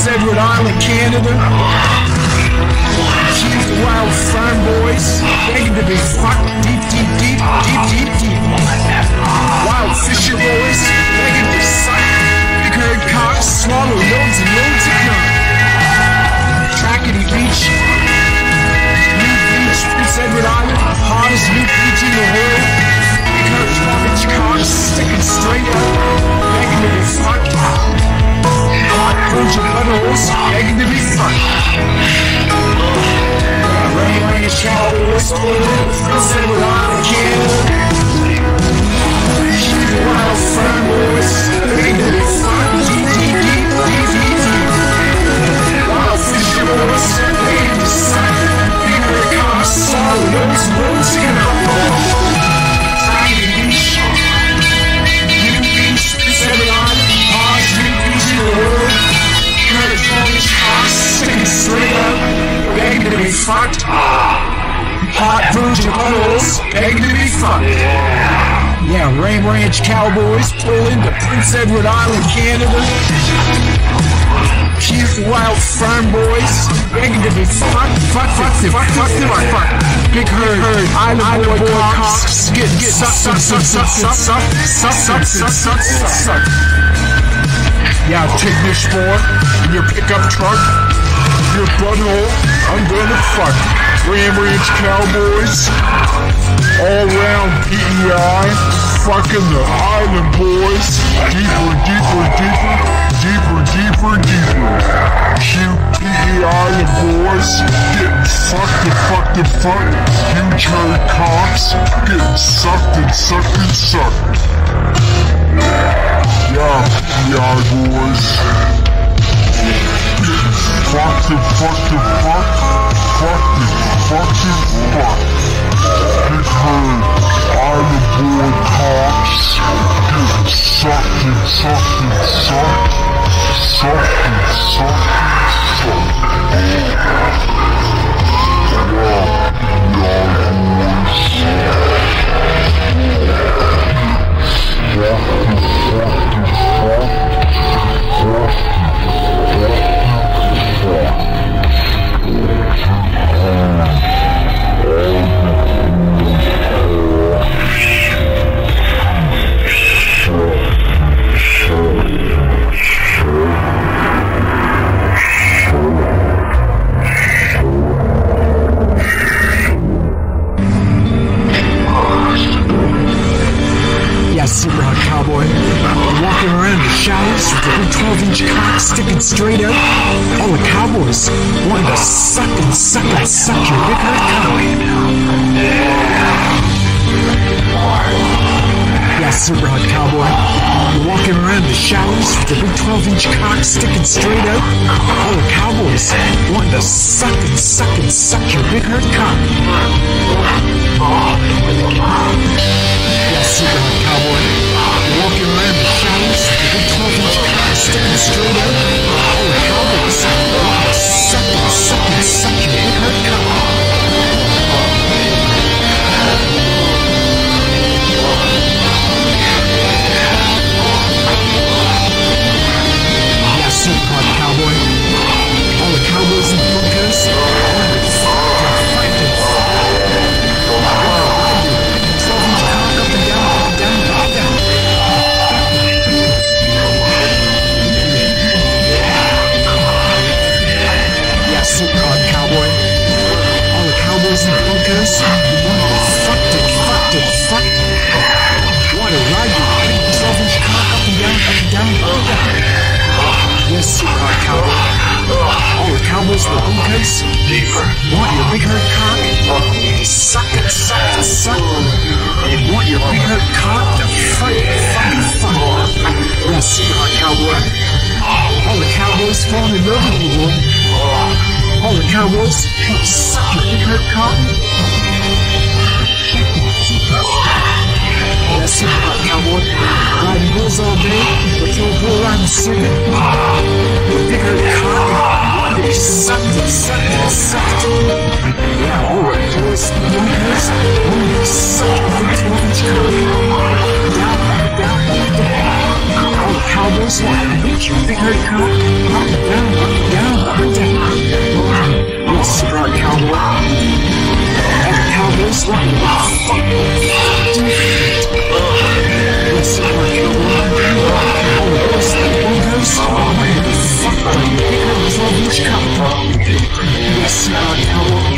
Prince Edward Island, Canada. Keep the wild farm boys begging to be fucked deep, deep, deep, deep, deep, deep. Wild fisher boys begging to suck. Big herd cocks swallow loads and loads of cum. Trackety Beach, New Beach, Prince Edward Island, hottest new beach in the world. Big herd 12 cocks sticking straight up, begging to be fucked. Escolhemos segurar. Buttholes begging to. Yeah, Ram Ranch Cowboys pull into Prince Edward Island, Canada. Cute wild farm boys begging to be fucked. Fuck, fuck, fuck, fuck, fuck, fuck, fuck. Big herd, herd, island boy, boy cocks get get sucked, sucked, sucked, sucked, sucked, sucked, sucked, sucked, sucked, sucked. Yeah, take me sport in your pickup truck, your butthole, I'm gonna fuck. Ram Ranch Cowboys, all round PEI, fucking the Island Boys, deeper, deeper, deeper, deeper, deeper, deeper. Cute PEI Boys, getting fucked and fucked and fucked. Huge herd cocks, getting sucked and sucked and sucked. Yeah, PEI boys. Getting fucked and fucked and fucked fucking, fucking fuck. Get hurt, I'm a boy cops. Get sucked and sucked and sucked. Sucked and sucked and sucked. Suck and suck your big herd cock. Yeah, super hot cowboy. You're Walking around the showers with a big 12 inch cock sticking straight up. All the cowboys wanting to suck and suck and suck your big herd cock. Yeah, super hot cowboy. Twelve um inch cock up and down, up and down, up and down. Yes, super hot cowboy. All the cowboys the bunkers want your big herd cock suck and suck and suck. And want your big herd cock to fuck, fuck, fuck. Yes, super hot cowboy. All the cowboys falling in love with you, boy. All the cowboys suck your big herd cock. Cowboys, yeah, you. bigger cock, To beat your big herd cock.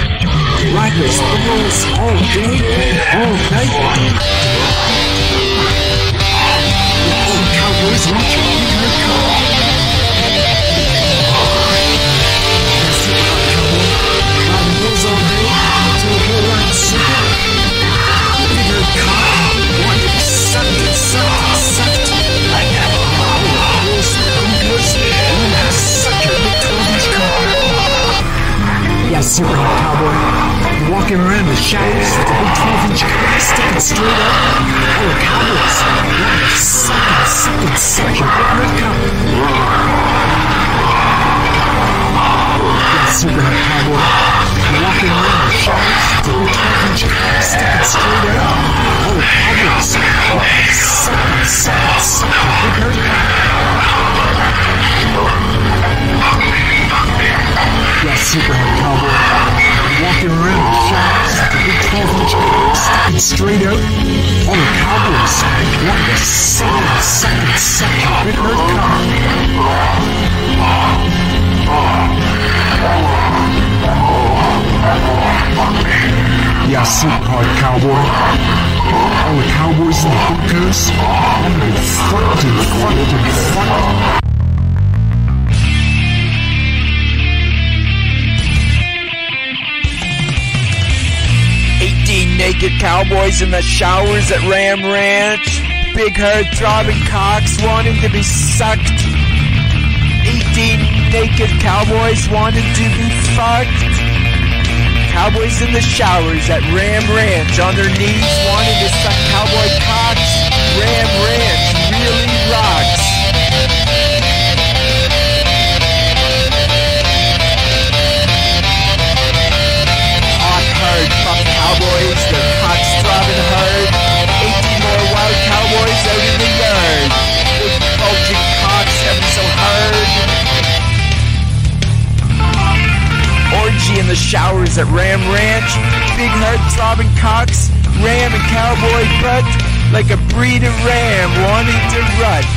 Rikers, balloons, all day, all night. Yeah, super hot cowboy. Walking around the showers with a big 12 inch cock sticking straight up. All the cowboys suck and suck your big red cock. Yeah, super hot cowboy. Walking around the showers with a big 12 inch cock sticking straight up. All the cowboys and suck and suck big red cock. Yeah, super hot cowboy. Walking around the with a big 12 inch sticking straight out. All the to suck and suck and suck your big red cock. Yeah, super hard cowboy. All the cowboys in the hookahs to get fucked and fucked and cowboys in the showers at Ram Ranch. Big herd throbbing cocks wanting to be sucked. 18 naked cowboys wanting to be fucked. Cowboys in the showers at Ram Ranch on their knees wanting to suck cowboy cocks. Ram Ranch really rocks. Showers at Ram Ranch. Big herd throbbing cocks. Ram and cowboy butt like a breed of ram wanting to rut.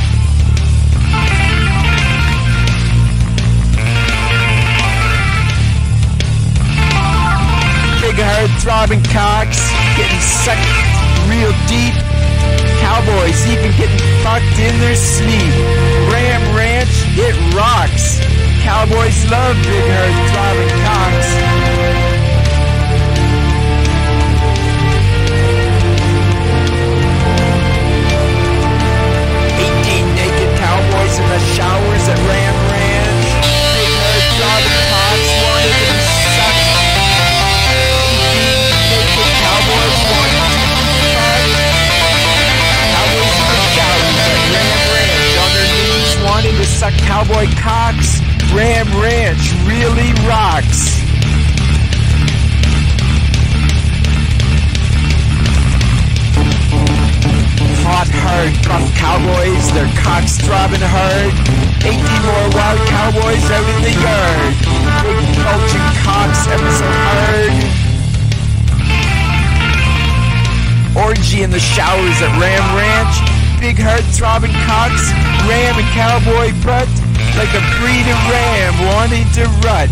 Big hard throbbing cocks getting sucked real deep. Cowboys even getting fucked in their sleep. Ram Ranch, it rocks. Cowboys love big hard throbbing cocks heart. Cocks throbbing hard. 18 more wild cowboys out in the yard. Big bulging cocks ever so hard. Orgy in the showers at Ram Ranch. Big hard throbbing cocks, ram and cowboy butt like a breeding ram wanting to rut.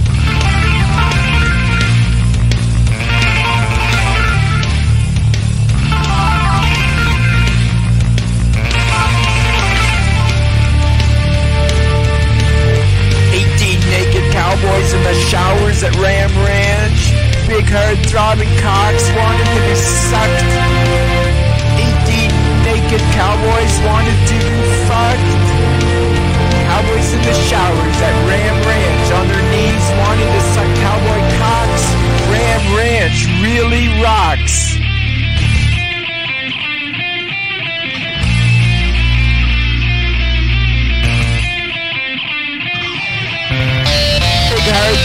Cowboys in the showers at Ram Ranch. Big herd throbbing cocks wanted to be sucked. Eighteen naked cowboys wanted to be fucked. Cowboys in the showers at Ram Ranch on their knees wanting to suck cowboy cocks. Ram Ranch really rocks.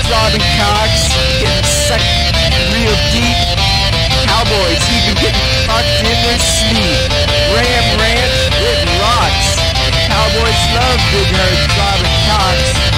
Throbbing cocks getting sucked real deep. Cowboys even getting fucked in their sleep. Ram Ranch, it rocks. cowboys love big herd throbbing cocks.